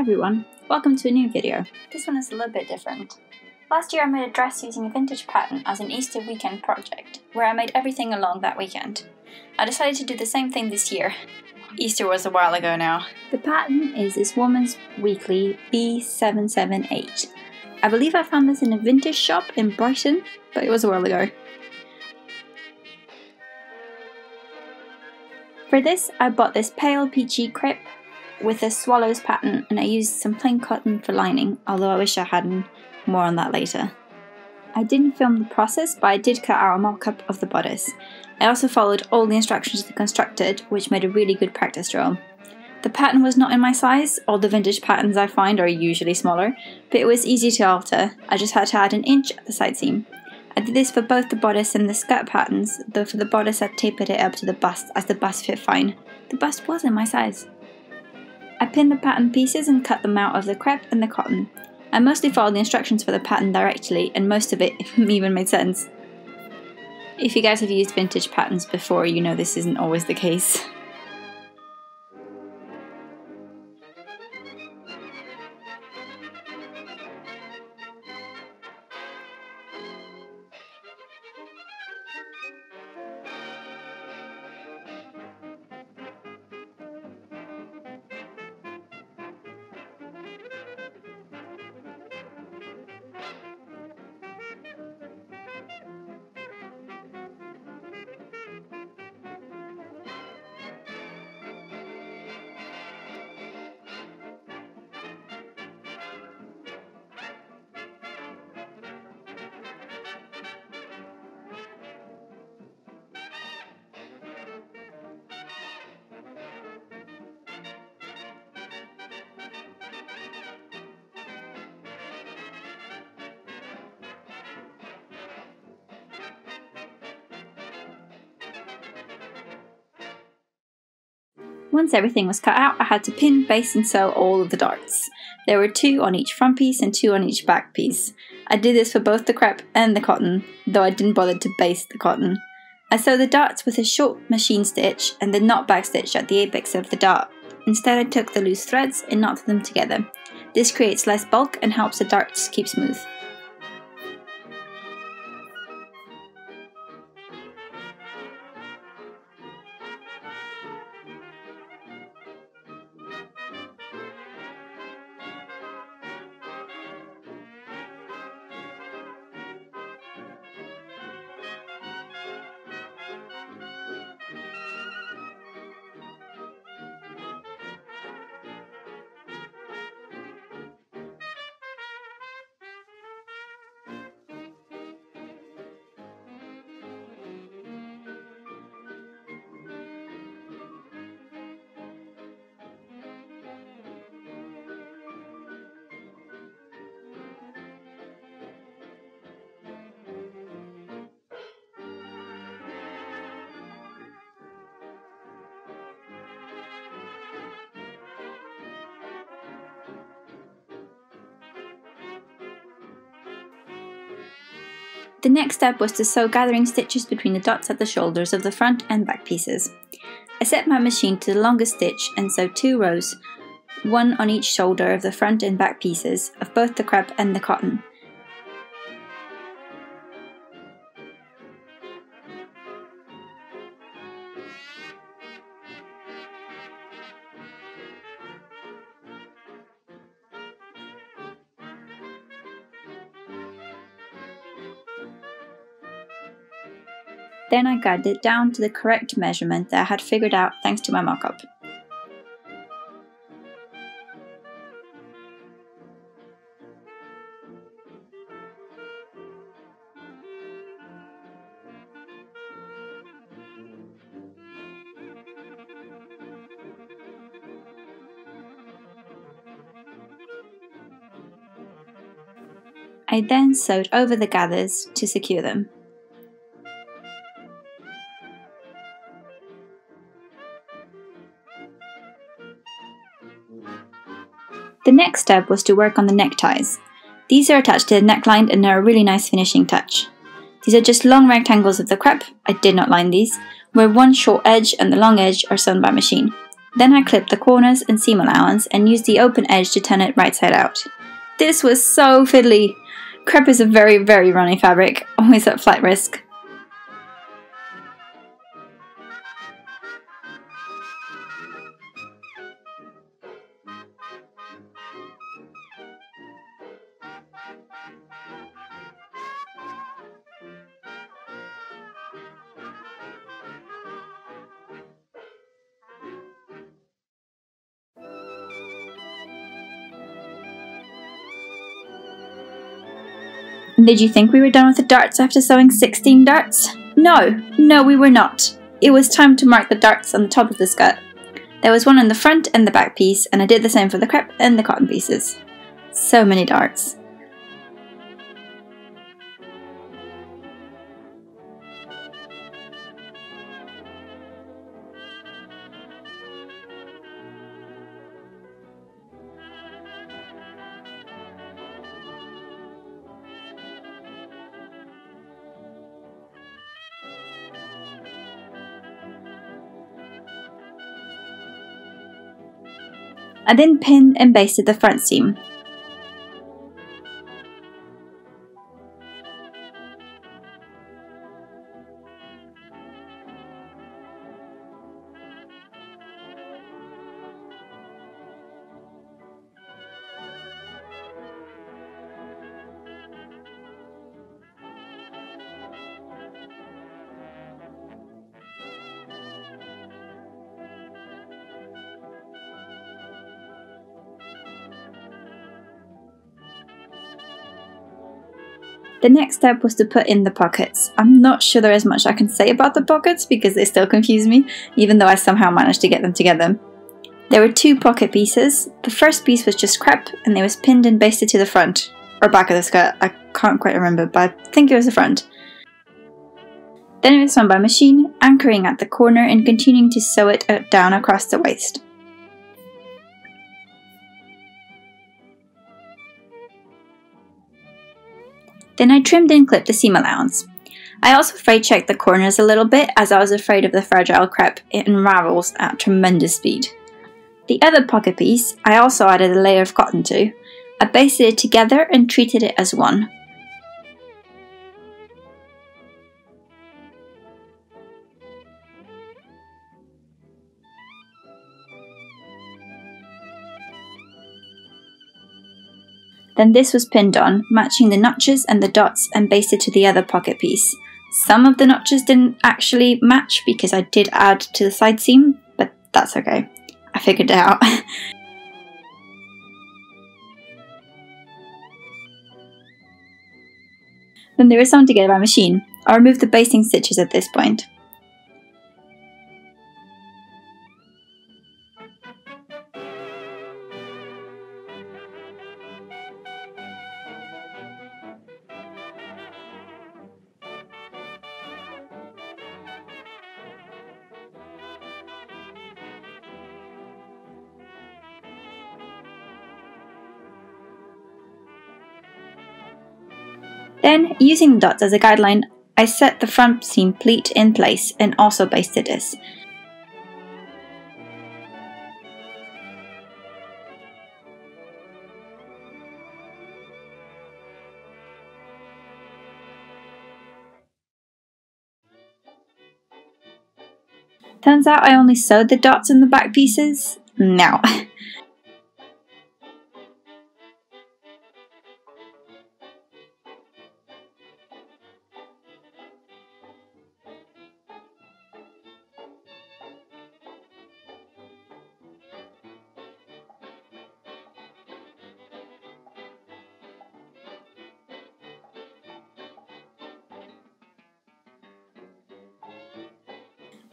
everyone, welcome to a new video. This one is a little bit different. Last year I made a dress using a vintage pattern as an Easter weekend project, where I made everything along that weekend. I decided to do the same thing this year. Easter was a while ago now. The pattern is this Woman's Weekly B778. I believe I found this in a vintage shop in Brighton, but it was a while ago. For this, I bought this pale peachy crepe with a swallows pattern and I used some plain cotton for lining, although I wish I hadn't. More on that later. I didn't film the process, but I did cut out a mock-up of the bodice. I also followed all the instructions to constructed, which made a really good practice draw. The pattern was not in my size, all the vintage patterns I find are usually smaller, but it was easy to alter, I just had to add an inch at the side seam. I did this for both the bodice and the skirt patterns, though for the bodice I tapered it up to the bust as the bust fit fine. The bust was in my size. I pinned the pattern pieces and cut them out of the crepe and the cotton. I mostly followed the instructions for the pattern directly, and most of it even made sense. If you guys have used vintage patterns before, you know this isn't always the case. Once everything was cut out, I had to pin, baste and sew all of the darts. There were two on each front piece and two on each back piece. I did this for both the crepe and the cotton, though I didn't bother to baste the cotton. I sewed the darts with a short machine stitch and did not backstitch at the apex of the dart. Instead I took the loose threads and knotted them together. This creates less bulk and helps the darts keep smooth. The next step was to sew gathering stitches between the dots at the shoulders of the front and back pieces. I set my machine to the longest stitch and sewed two rows, one on each shoulder of the front and back pieces of both the crepe and the cotton. Then I got it down to the correct measurement that I had figured out thanks to my mock-up. I then sewed over the gathers to secure them. The next step was to work on the neckties. These are attached to the neckline and are a really nice finishing touch. These are just long rectangles of the crepe, I did not line these, where one short edge and the long edge are sewn by machine. Then I clipped the corners and seam allowance and used the open edge to turn it right side out. This was so fiddly. Crepe is a very, very runny fabric, always at flight risk. Did you think we were done with the darts after sewing 16 darts? No, no we were not. It was time to mark the darts on the top of the skirt. There was one on the front and the back piece and I did the same for the crepe and the cotton pieces. So many darts. I then pinned and basted the front seam. The next step was to put in the pockets. I'm not sure there is much I can say about the pockets because they still confuse me, even though I somehow managed to get them together. There were two pocket pieces. The first piece was just crepe and it was pinned and basted to the front, or back of the skirt, I can't quite remember, but I think it was the front. Then it was sewn by machine, anchoring at the corner and continuing to sew it uh, down across the waist. Then I trimmed and clipped the seam allowance. I also frayed checked the corners a little bit as I was afraid of the fragile crepe, it unravels at tremendous speed. The other pocket piece I also added a layer of cotton to. I basted it together and treated it as one. Then this was pinned on, matching the notches and the dots and basted to the other pocket piece. Some of the notches didn't actually match because I did add to the side seam, but that's okay. I figured it out. then they were sewn together by machine. I'll remove the basting stitches at this point. Then, using the dots as a guideline, I set the front seam pleat in place and also basted this. Turns out I only sewed the dots in the back pieces. No.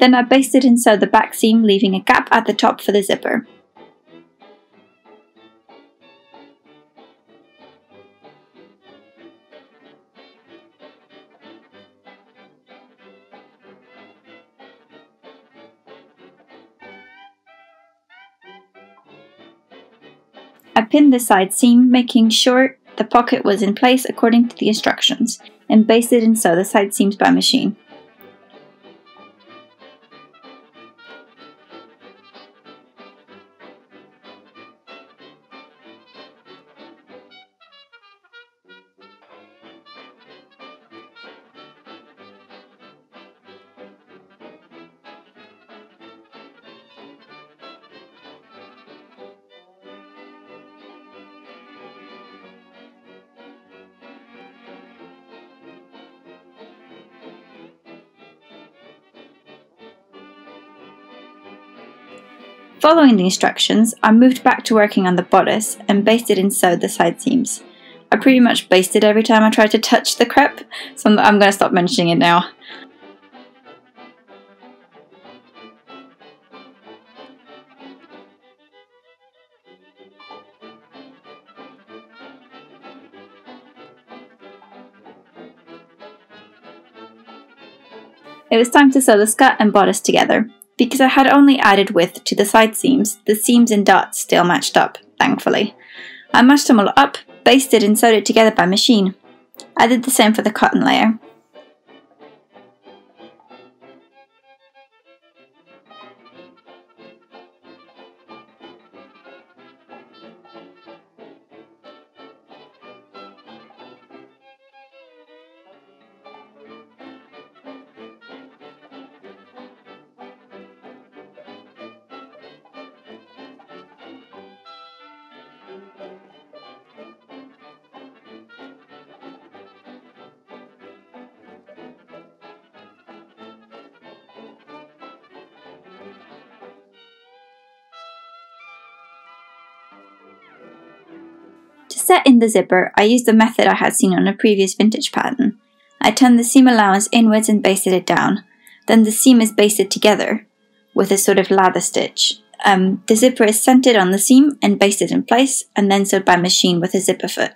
Then I basted inside the back seam leaving a gap at the top for the zipper. I pinned the side seam, making sure the pocket was in place according to the instructions, and basted and sewed the side seams by machine. Following the instructions, I moved back to working on the bodice and basted and sewed the side seams. I pretty much basted every time I tried to touch the crepe, so I'm, I'm going to stop mentioning it now. It was time to sew the skirt and bodice together. Because I had only added width to the side seams, the seams and darts still matched up, thankfully. I matched them all up, basted and sewed it together by machine. I did the same for the cotton layer. Set in the zipper, I used the method I had seen on a previous vintage pattern. I turned the seam allowance inwards and basted it down. Then the seam is basted together with a sort of ladder stitch. Um, the zipper is centered on the seam and basted in place, and then sewed by machine with a zipper foot.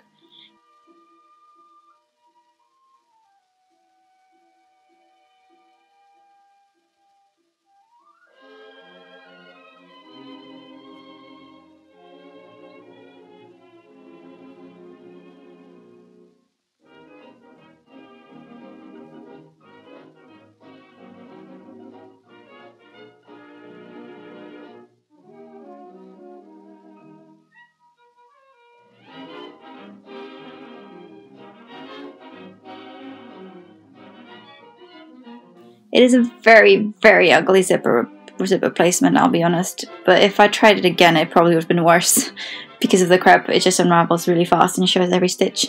It is a very, very ugly zipper zipper placement, I'll be honest. But if I tried it again, it probably would have been worse because of the crepe. It just unravels really fast and shows every stitch.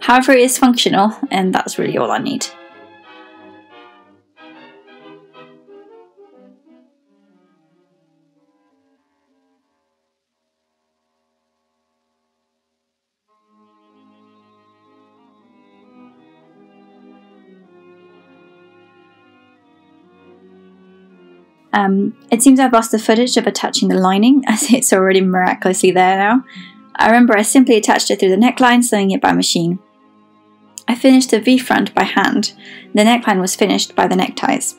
However, it is functional, and that's really all I need. Um, it seems I've lost the footage of attaching the lining as it's already miraculously there now. I remember I simply attached it through the neckline, sewing it by machine. I finished the V-front by hand. The neckline was finished by the neckties.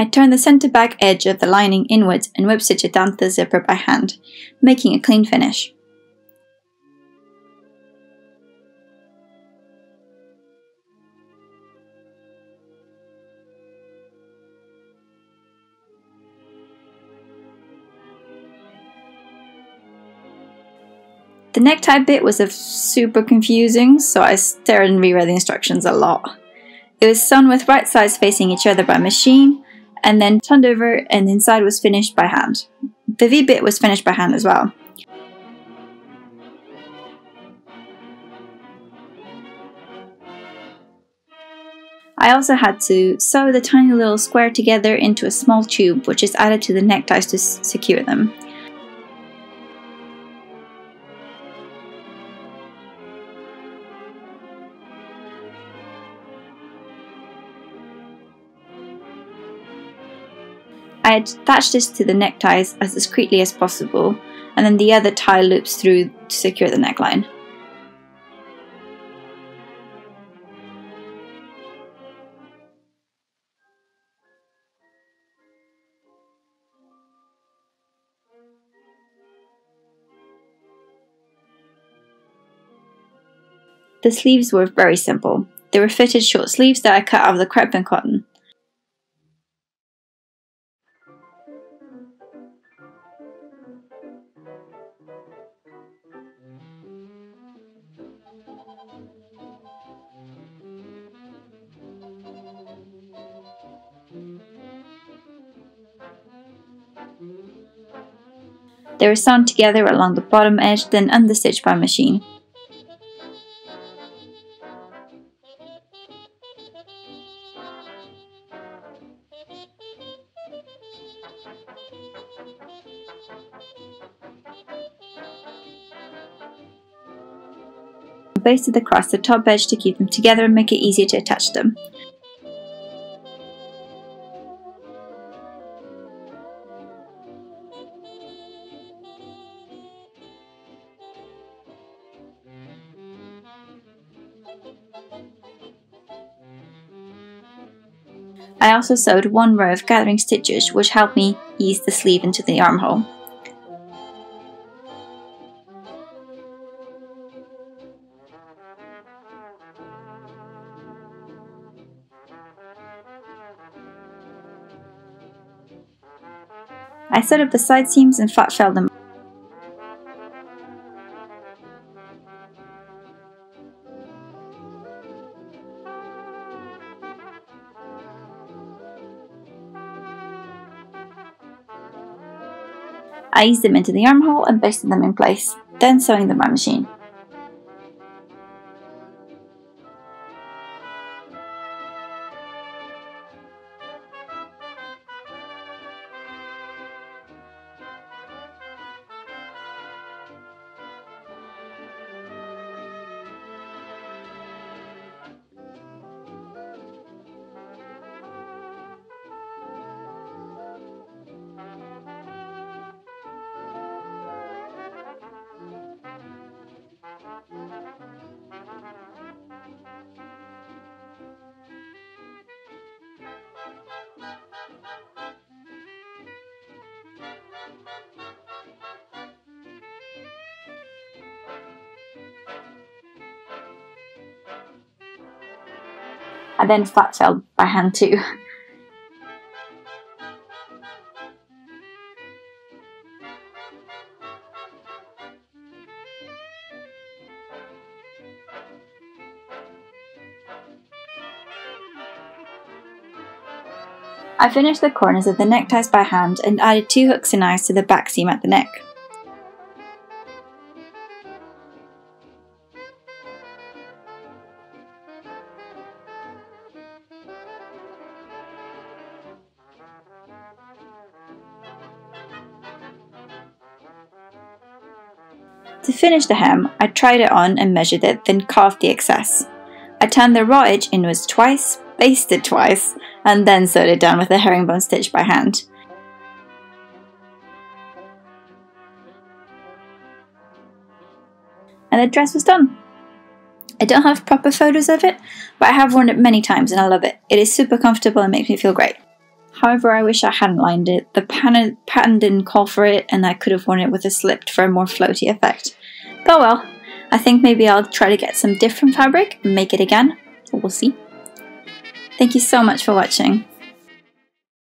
I turn the centre back edge of the lining inwards and whip stitch it down to the zipper by hand, making a clean finish. The necktie bit was super confusing, so I stared and reread the instructions a lot. It was sewn with right sides facing each other by machine, and then turned over and the inside was finished by hand. The V-bit was finished by hand as well. I also had to sew the tiny little square together into a small tube which is added to the neckties to secure them. I attached this to the neckties as discreetly as possible, and then the other tie loops through to secure the neckline. The sleeves were very simple. They were fitted short sleeves that I cut out of the crepe and cotton. They were sewn together along the bottom edge, then understitched by machine. basted across the top edge to keep them together and make it easier to attach them. I also sewed one row of gathering stitches which helped me ease the sleeve into the armhole. I set up the side seams and flat felled them. I eased them into the armhole and basted them in place, then sewing them by machine. I then flat felled by hand too. I finished the corners of the neckties by hand and added two hooks and eyes to the back seam at the neck. To finish the hem, I tried it on and measured it, then carved the excess. I turned the raw edge inwards twice, basted twice, and then sewed it down with a herringbone stitch by hand. And the dress was done. I don't have proper photos of it, but I have worn it many times and I love it. It is super comfortable and makes me feel great. However, I wish I hadn't lined it. The pattern didn't call for it and I could have worn it with a slip for a more floaty effect. But well, I think maybe I'll try to get some different fabric and make it again. We'll see. Thank you so much for watching.